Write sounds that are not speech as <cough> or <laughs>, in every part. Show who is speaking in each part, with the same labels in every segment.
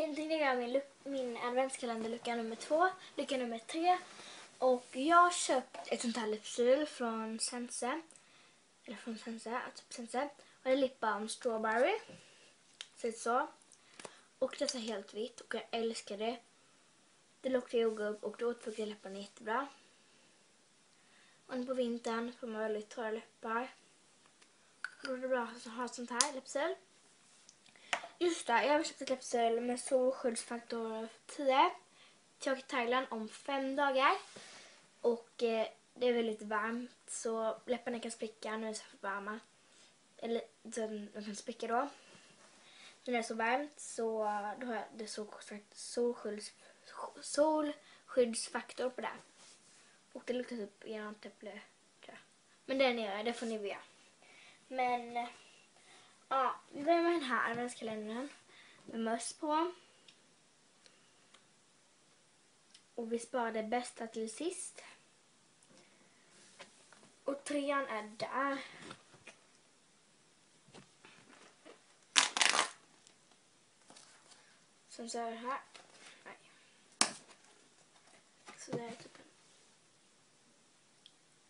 Speaker 1: Jag tänkte göra min, min adventskalender-lucka nummer två, lucka nummer tre. Och jag har köpt ett sånt här Lypsyl från Sense. Eller från Sense, typ Sense. Och det är Lip Strawberry. Säg så. Och det är helt vitt och jag älskar det. Det luktar jordgubb och det återfuktar läpparna jättebra. Och nu på vintern får man väldigt torra läppar. Då är det bra att ha sånt här läppsyl. Just det, jag har köpt ett läppsyl med solskyddsfaktor 10 till Thailand om fem dagar. Och eh, det är väldigt varmt så läpparna kan spricka när det är så varma. Eller så de kan spricka då. När det är så varmt så då har jag det solskydds, solskyddsfaktor på det. Och det luktar typ granatäpple. Men den är jag, det får ni veta. Men eh, ja, vi börjar med den här adventskalendern med möss på. Och vi sparar det bästa till sist. Och trean är där. Som så här. Nej. Så det är typ en...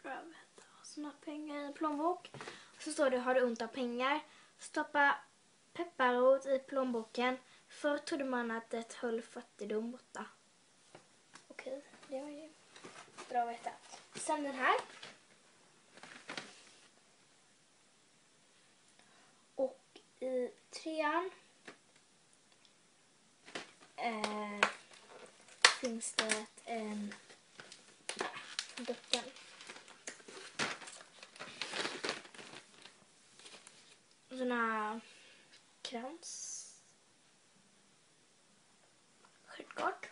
Speaker 1: Jag vet inte, såna pengar i en plånbok. Och Så står det, har du ont av pengar? Stoppa pepparrot i plånboken. Förr trodde man att det höll fattigdom borta. Okej, det var ju bra att veta. Sen den här. Och i trean eh, finns det en dockan. Sån här krans. Självklart.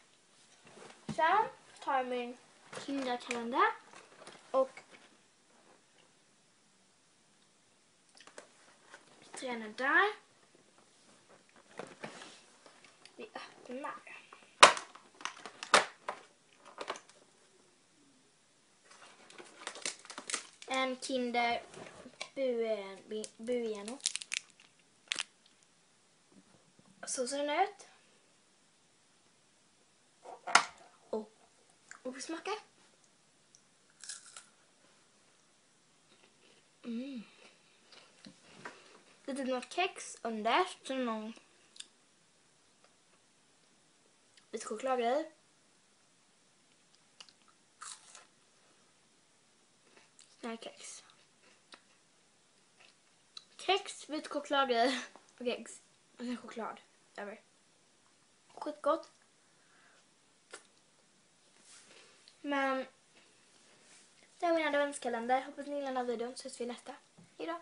Speaker 1: Sen tar jag min Kinderkalender och tränar där. Vi öppnar. En Kinder Bueno. Så ser den ut. Och, och vi smakar. Mm. Lite något kex under. Så någon lite chokladgrej. Sån här kex. Kex, vit chokladgrej <laughs> och kex. Och sen choklad ever. Skitgott. Men det var min adventskalender. Hoppas ni gillar den här videon så ses vi nästa. Hejdå!